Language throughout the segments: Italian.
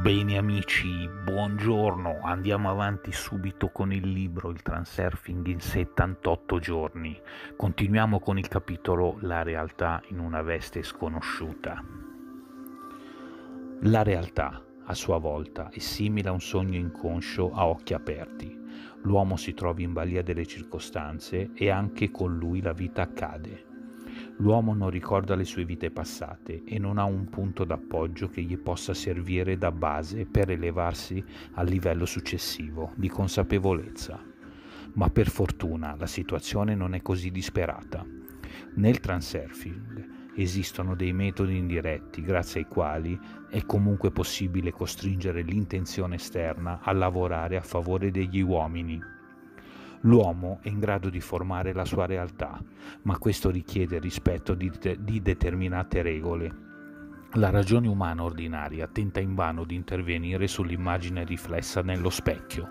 Bene amici, buongiorno, andiamo avanti subito con il libro Il Transurfing in 78 giorni. Continuiamo con il capitolo La realtà in una veste sconosciuta. La realtà, a sua volta, è simile a un sogno inconscio a occhi aperti. L'uomo si trova in balia delle circostanze e anche con lui la vita accade. L'uomo non ricorda le sue vite passate e non ha un punto d'appoggio che gli possa servire da base per elevarsi al livello successivo di consapevolezza. Ma per fortuna la situazione non è così disperata. Nel transurfing esistono dei metodi indiretti grazie ai quali è comunque possibile costringere l'intenzione esterna a lavorare a favore degli uomini L'uomo è in grado di formare la sua realtà, ma questo richiede rispetto di, di determinate regole. La ragione umana ordinaria tenta invano di intervenire sull'immagine riflessa nello specchio,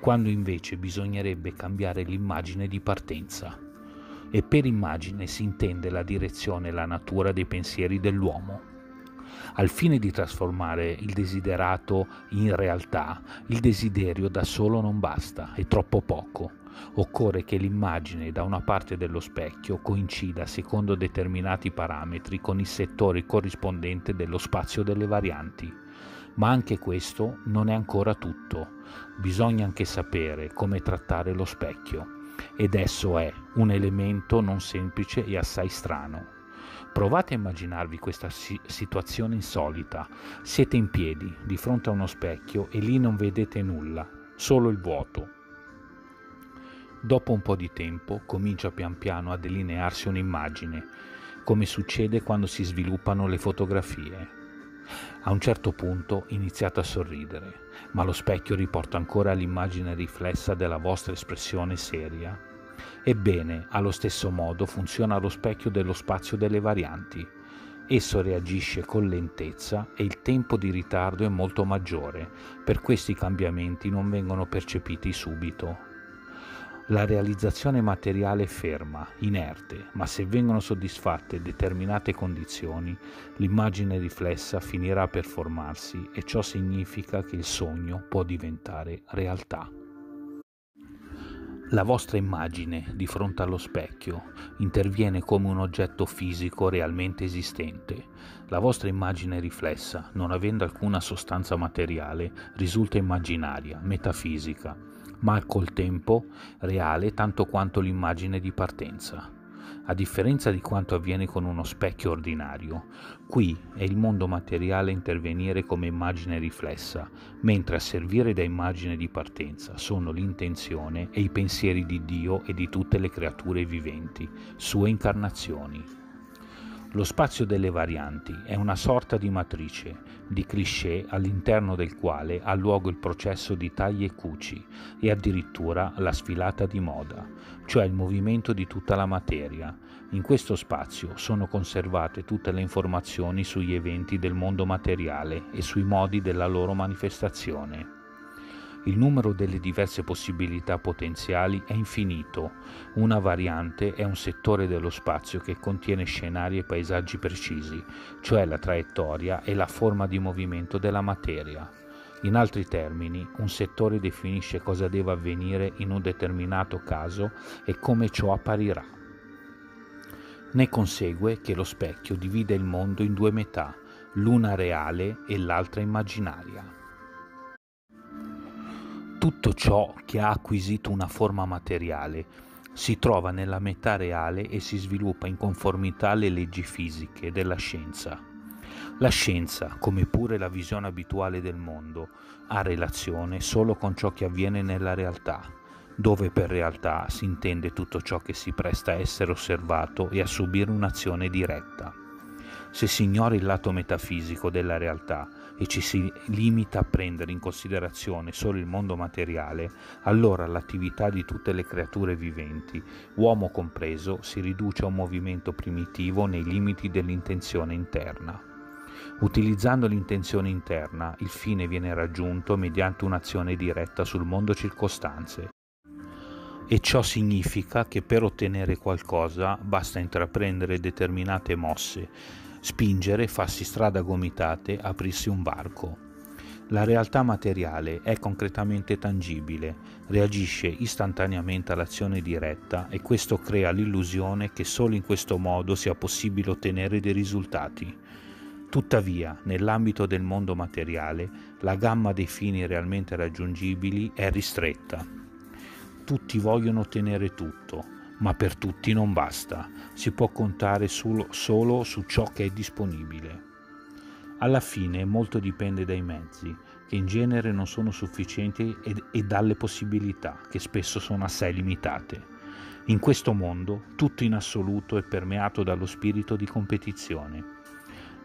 quando invece bisognerebbe cambiare l'immagine di partenza. E per immagine si intende la direzione e la natura dei pensieri dell'uomo. Al fine di trasformare il desiderato in realtà, il desiderio da solo non basta, è troppo poco. Occorre che l'immagine da una parte dello specchio coincida secondo determinati parametri con il settore corrispondente dello spazio delle varianti. Ma anche questo non è ancora tutto. Bisogna anche sapere come trattare lo specchio. Ed esso è un elemento non semplice e assai strano. Provate a immaginarvi questa si- situazione insolita. Siete in piedi, di fronte a uno specchio e lì non vedete nulla, solo il vuoto. Dopo un po' di tempo comincia pian piano a delinearsi un'immagine, come succede quando si sviluppano le fotografie. A un certo punto iniziate a sorridere, ma lo specchio riporta ancora l'immagine riflessa della vostra espressione seria Ebbene, allo stesso modo funziona lo specchio dello spazio delle varianti. Esso reagisce con lentezza e il tempo di ritardo è molto maggiore, per questi cambiamenti non vengono percepiti subito. La realizzazione materiale è ferma, inerte, ma se vengono soddisfatte determinate condizioni, l'immagine riflessa finirà per formarsi e ciò significa che il sogno può diventare realtà. La vostra immagine di fronte allo specchio interviene come un oggetto fisico realmente esistente. La vostra immagine riflessa, non avendo alcuna sostanza materiale, risulta immaginaria, metafisica, ma col tempo reale tanto quanto l'immagine di partenza. A differenza di quanto avviene con uno specchio ordinario, qui è il mondo materiale a intervenire come immagine riflessa, mentre a servire da immagine di partenza sono l'intenzione e i pensieri di Dio e di tutte le creature viventi, sue incarnazioni. Lo spazio delle varianti è una sorta di matrice, di cliché all'interno del quale ha luogo il processo di tagli e cuci e addirittura la sfilata di moda, cioè il movimento di tutta la materia. In questo spazio sono conservate tutte le informazioni sugli eventi del mondo materiale e sui modi della loro manifestazione. Il numero delle diverse possibilità potenziali è infinito. Una variante è un settore dello spazio che contiene scenari e paesaggi precisi, cioè la traiettoria e la forma di movimento della materia. In altri termini, un settore definisce cosa deve avvenire in un determinato caso e come ciò apparirà. Ne consegue che lo specchio divide il mondo in due metà, l'una reale e l'altra immaginaria. Tutto ciò che ha acquisito una forma materiale si trova nella metà reale e si sviluppa in conformità alle leggi fisiche della scienza. La scienza, come pure la visione abituale del mondo, ha relazione solo con ciò che avviene nella realtà, dove per realtà si intende tutto ciò che si presta a essere osservato e a subire un'azione diretta. Se si ignora il lato metafisico della realtà e ci si limita a prendere in considerazione solo il mondo materiale, allora l'attività di tutte le creature viventi, uomo compreso, si riduce a un movimento primitivo nei limiti dell'intenzione interna. Utilizzando l'intenzione interna, il fine viene raggiunto mediante un'azione diretta sul mondo circostanze. E ciò significa che per ottenere qualcosa basta intraprendere determinate mosse, spingere, farsi strada gomitate, aprirsi un varco. La realtà materiale è concretamente tangibile, reagisce istantaneamente all'azione diretta e questo crea l'illusione che solo in questo modo sia possibile ottenere dei risultati. Tuttavia, nell'ambito del mondo materiale, la gamma dei fini realmente raggiungibili è ristretta. Tutti vogliono ottenere tutto, ma per tutti non basta, si può contare solo, solo su ciò che è disponibile. Alla fine molto dipende dai mezzi, che in genere non sono sufficienti, e, e dalle possibilità, che spesso sono assai limitate. In questo mondo tutto in assoluto è permeato dallo spirito di competizione.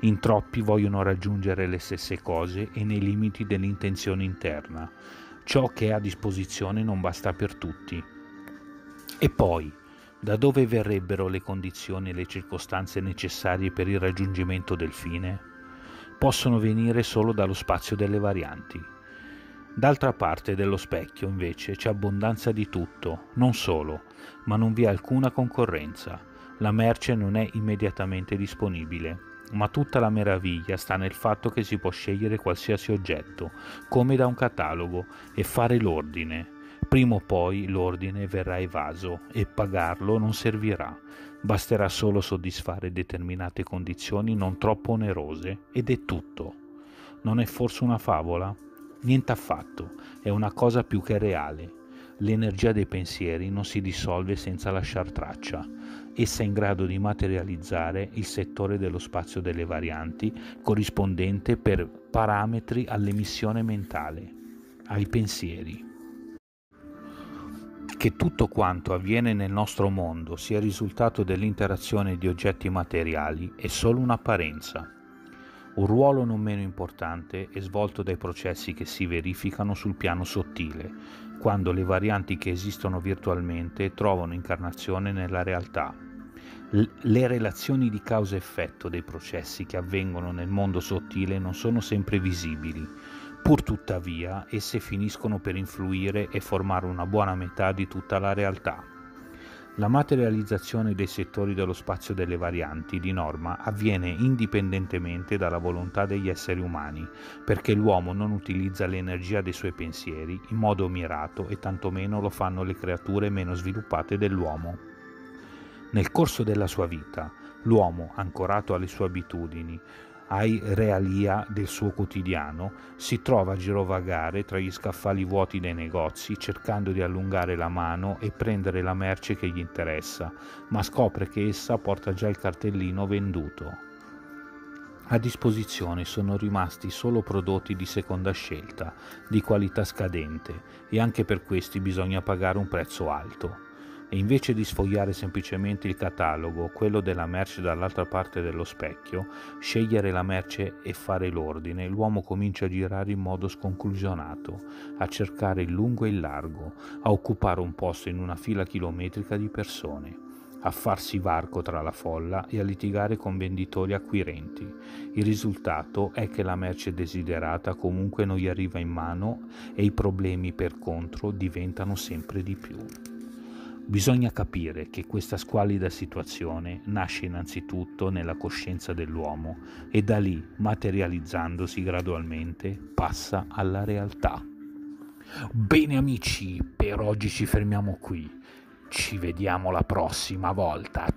In troppi vogliono raggiungere le stesse cose e nei limiti dell'intenzione interna. Ciò che è a disposizione non basta per tutti. E poi, da dove verrebbero le condizioni e le circostanze necessarie per il raggiungimento del fine? possono venire solo dallo spazio delle varianti. D'altra parte dello specchio, invece, c'è abbondanza di tutto, non solo, ma non vi è alcuna concorrenza. La merce non è immediatamente disponibile, ma tutta la meraviglia sta nel fatto che si può scegliere qualsiasi oggetto, come da un catalogo, e fare l'ordine. Prima o poi l'ordine verrà evaso e pagarlo non servirà. Basterà solo soddisfare determinate condizioni non troppo onerose ed è tutto. Non è forse una favola? Niente affatto, è una cosa più che reale. L'energia dei pensieri non si dissolve senza lasciar traccia. Essa è in grado di materializzare il settore dello spazio delle varianti corrispondente per parametri all'emissione mentale, ai pensieri che tutto quanto avviene nel nostro mondo sia risultato dell'interazione di oggetti materiali è solo un'apparenza. Un ruolo non meno importante è svolto dai processi che si verificano sul piano sottile, quando le varianti che esistono virtualmente trovano incarnazione nella realtà. le relazioni di causa-effetto dei processi che avvengono nel mondo sottile non sono sempre visibili, Pur tuttavia, esse finiscono per influire e formare una buona metà di tutta la realtà. La materializzazione dei settori dello spazio delle varianti di norma avviene indipendentemente dalla volontà degli esseri umani, perché l'uomo non utilizza l'energia dei suoi pensieri in modo mirato e tantomeno lo fanno le creature meno sviluppate dell'uomo. Nel corso della sua vita, l'uomo, ancorato alle sue abitudini, ai realia del suo quotidiano, si trova a girovagare tra gli scaffali vuoti dei negozi cercando di allungare la mano e prendere la merce che gli interessa, ma scopre che essa porta già il cartellino venduto. A disposizione sono rimasti solo prodotti di seconda scelta, di qualità scadente, e anche per questi bisogna pagare un prezzo alto e invece di sfogliare semplicemente il catalogo, quello della merce dall'altra parte dello specchio, scegliere la merce e fare l'ordine, l'uomo comincia a girare in modo sconclusionato, a cercare il lungo e il largo, a occupare un posto in una fila chilometrica di persone a farsi varco tra la folla e a litigare con venditori acquirenti. Il risultato è che la merce desiderata comunque non gli arriva in mano e i problemi per contro diventano sempre di più. Bisogna capire che questa squallida situazione nasce innanzitutto nella coscienza dell'uomo e da lì, materializzandosi gradualmente, passa alla realtà. Bene amici, per oggi ci fermiamo qui. Ci vediamo la prossima volta.